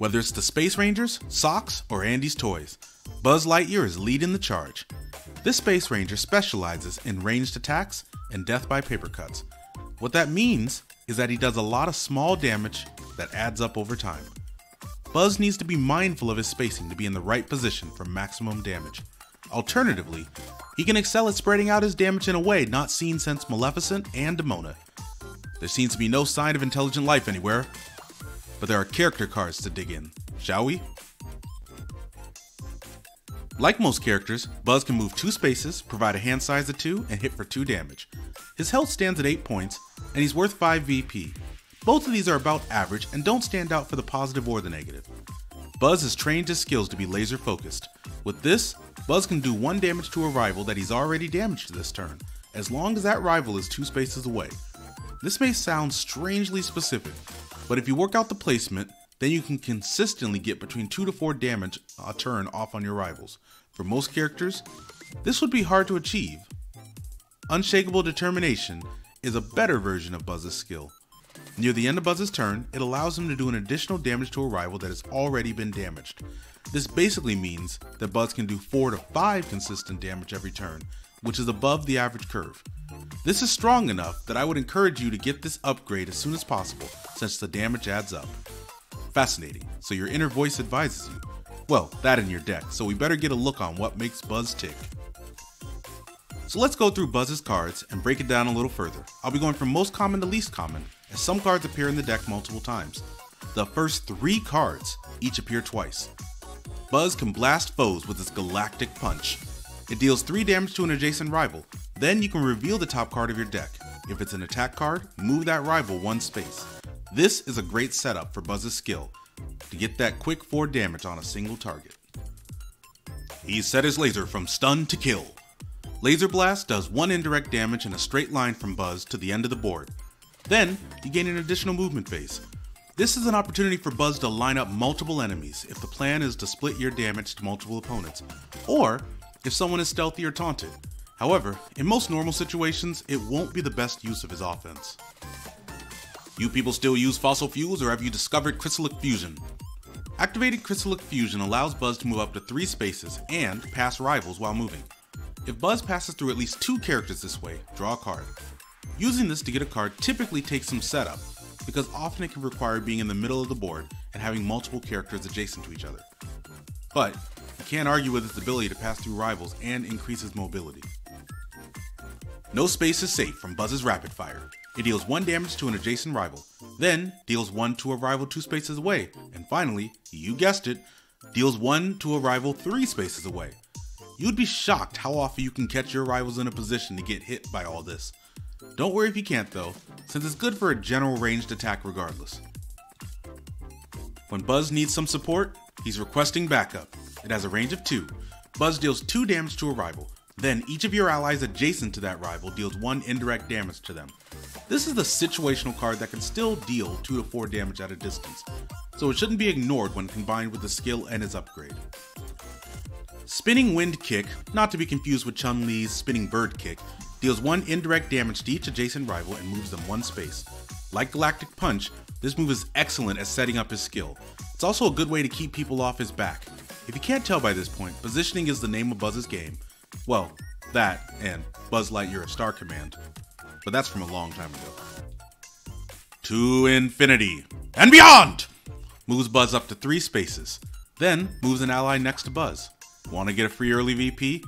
Whether it's the Space Rangers, Sox, or Andy's toys, Buzz Lightyear is leading the charge. This Space Ranger specializes in ranged attacks and death by paper cuts. What that means is that he does a lot of small damage that adds up over time. Buzz needs to be mindful of his spacing to be in the right position for maximum damage. Alternatively, he can excel at spreading out his damage in a way not seen since Maleficent and Demona. There seems to be no sign of intelligent life anywhere, but there are character cards to dig in, shall we? Like most characters, Buzz can move two spaces, provide a hand size of 2, and hit for 2 damage. His health stands at 8 points, and he's worth 5 VP. Both of these are about average and don't stand out for the positive or the negative. Buzz has trained his skills to be laser focused. With this, Buzz can do 1 damage to a rival that he's already damaged this turn, as long as that rival is 2 spaces away. This may sound strangely specific, but if you work out the placement, then you can consistently get between 2 to 4 damage a turn off on your rivals. For most characters, this would be hard to achieve. Unshakable Determination is a better version of Buzz's skill. Near the end of Buzz's turn, it allows him to do an additional damage to a rival that has already been damaged. This basically means that Buzz can do 4 to 5 consistent damage every turn, which is above the average curve. This is strong enough that I would encourage you to get this upgrade as soon as possible, since the damage adds up. Fascinating, so your inner voice advises you. Well, that in your deck, so we better get a look on what makes Buzz tick. So let's go through Buzz's cards and break it down a little further. I'll be going from most common to least common, as some cards appear in the deck multiple times. The first three cards each appear twice. Buzz can blast foes with his Galactic Punch. It deals 3 damage to an adjacent rival. Then you can reveal the top card of your deck. If it's an attack card, move that rival one space. This is a great setup for Buzz's skill to get that quick 4 damage on a single target. He's set his laser from stun to kill. Laser Blast does 1 indirect damage in a straight line from Buzz to the end of the board. Then, you gain an additional movement phase. This is an opportunity for Buzz to line up multiple enemies if the plan is to split your damage to multiple opponents, or if someone is stealthy or taunted. However, in most normal situations, it won't be the best use of his offense. You people still use Fossil fuels or have you discovered Crystallic Fusion? Activated Crystallic Fusion allows Buzz to move up to 3 spaces and pass rivals while moving. If Buzz passes through at least 2 characters this way, draw a card. Using this to get a card typically takes some setup, because often it can require being in the middle of the board and having multiple characters adjacent to each other. But can't argue with its ability to pass through rivals and increase his mobility. No space is safe from Buzz's Rapid Fire. It deals 1 damage to an adjacent rival, then deals 1 to a rival 2 spaces away, and finally, you guessed it, deals 1 to a rival 3 spaces away. You'd be shocked how often you can catch your rivals in a position to get hit by all this. Don't worry if you can't though, since it's good for a general ranged attack regardless. When Buzz needs some support, he's requesting backup. It has a range of 2. Buzz deals 2 damage to a rival, then each of your allies adjacent to that rival deals 1 indirect damage to them. This is the situational card that can still deal 2 to 4 damage at a distance, so it shouldn't be ignored when combined with the skill and his upgrade. Spinning Wind Kick, not to be confused with Chun Li's Spinning Bird Kick, deals 1 indirect damage to each adjacent rival and moves them one space. Like Galactic Punch, this move is excellent at setting up his skill. It's also a good way to keep people off his back. If you can't tell by this point, positioning is the name of Buzz's game. Well, that and Buzz Lightyear a Star Command. But that's from a long time ago. To infinity and beyond! Moves Buzz up to three spaces. Then moves an ally next to Buzz. Want to get a free early VP?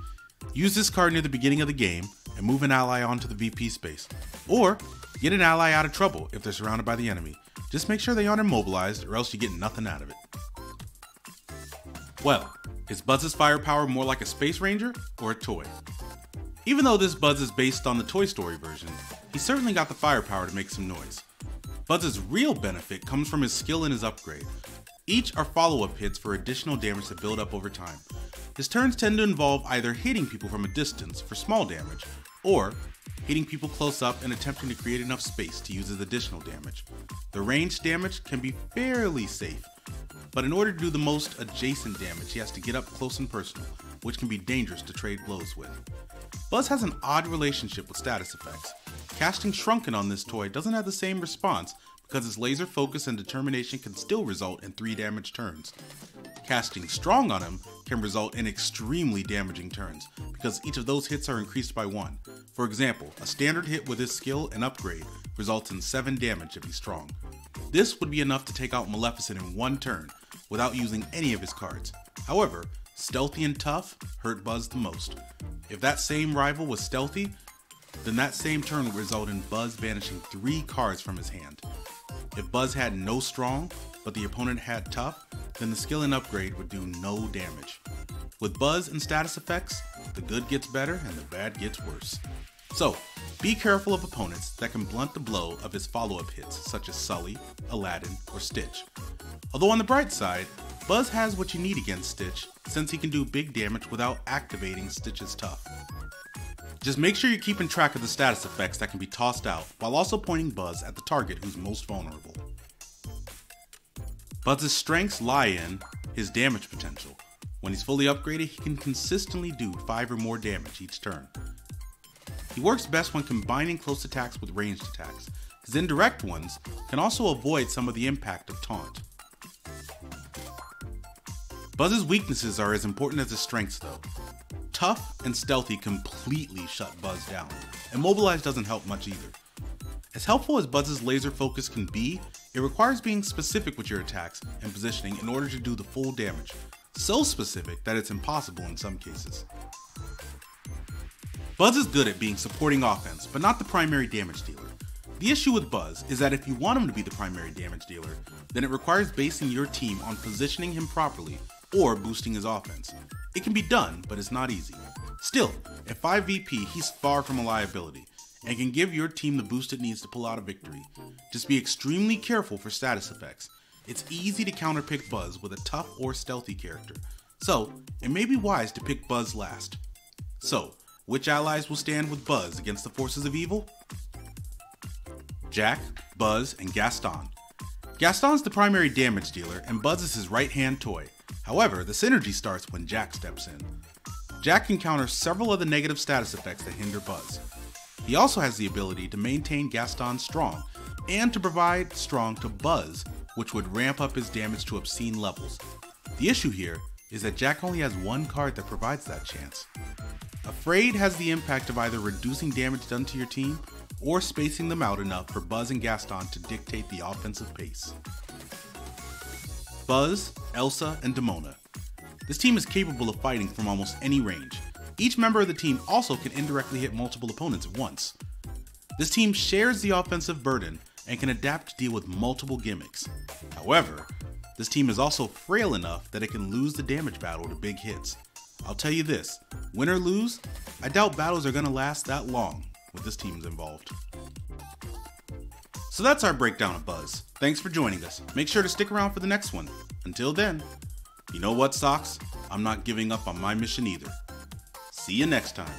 Use this card near the beginning of the game and move an ally onto the VP space. Or get an ally out of trouble if they're surrounded by the enemy. Just make sure they aren't immobilized or else you get nothing out of it. Well, is Buzz's firepower more like a Space Ranger or a toy? Even though this Buzz is based on the Toy Story version, he certainly got the firepower to make some noise. Buzz's real benefit comes from his skill and his upgrade. Each are follow up hits for additional damage that build up over time. His turns tend to involve either hitting people from a distance for small damage, or hitting people close up and attempting to create enough space to use his additional damage. The ranged damage can be fairly safe, but in order to do the most adjacent damage, he has to get up close and personal, which can be dangerous to trade blows with. Buzz has an odd relationship with status effects. Casting Shrunken on this toy doesn't have the same response because his laser focus and determination can still result in 3 damage turns. Casting Strong on him can result in extremely damaging turns, because each of those hits are increased by 1. For example, a standard hit with his skill and upgrade results in 7 damage if he's strong. This would be enough to take out Maleficent in one turn, without using any of his cards. However, Stealthy and Tough hurt Buzz the most. If that same rival was Stealthy, then that same turn would result in Buzz banishing 3 cards from his hand. If Buzz had no Strong, but the opponent had Tough, then the skill and upgrade would do no damage. With Buzz and status effects, the good gets better and the bad gets worse. So, be careful of opponents that can blunt the blow of his follow up hits, such as Sully, Aladdin, or Stitch. Although, on the bright side, Buzz has what you need against Stitch, since he can do big damage without activating Stitch's Tough. Just make sure you're keeping track of the status effects that can be tossed out, while also pointing Buzz at the target who's most vulnerable. Buzz's strengths lie in his damage potential. When he's fully upgraded, he can consistently do 5 or more damage each turn. He works best when combining close attacks with ranged attacks. His indirect ones can also avoid some of the impact of taunt. Buzz's weaknesses are as important as his strengths though. Tough and stealthy completely shut Buzz down, and Mobilize doesn't help much either. As helpful as Buzz's laser focus can be, it requires being specific with your attacks and positioning in order to do the full damage, so specific that it's impossible in some cases. Buzz is good at being supporting offense, but not the primary damage dealer. The issue with Buzz is that if you want him to be the primary damage dealer, then it requires basing your team on positioning him properly or boosting his offense. It can be done, but it's not easy. Still, at 5 VP, he's far from a liability and can give your team the boost it needs to pull out a victory. Just be extremely careful for status effects. It's easy to counterpick Buzz with a tough or stealthy character, so it may be wise to pick Buzz last. So, which allies will stand with Buzz against the forces of evil? Jack, Buzz, and Gaston. Gaston's the primary damage dealer, and Buzz is his right hand toy. However, the synergy starts when Jack steps in. Jack can counter several of the negative status effects that hinder Buzz. He also has the ability to maintain Gaston strong, and to provide strong to Buzz, which would ramp up his damage to obscene levels. The issue here is that Jack only has one card that provides that chance. Afraid has the impact of either reducing damage done to your team or spacing them out enough for Buzz and Gaston to dictate the offensive pace. Buzz, Elsa, and Demona. This team is capable of fighting from almost any range. Each member of the team also can indirectly hit multiple opponents at once. This team shares the offensive burden and can adapt to deal with multiple gimmicks. However, this team is also frail enough that it can lose the damage battle to big hits. I'll tell you this win or lose, I doubt battles are going to last that long with this team's involved. So that's our breakdown of Buzz. Thanks for joining us. Make sure to stick around for the next one. Until then, you know what, Sox? I'm not giving up on my mission either. See you next time.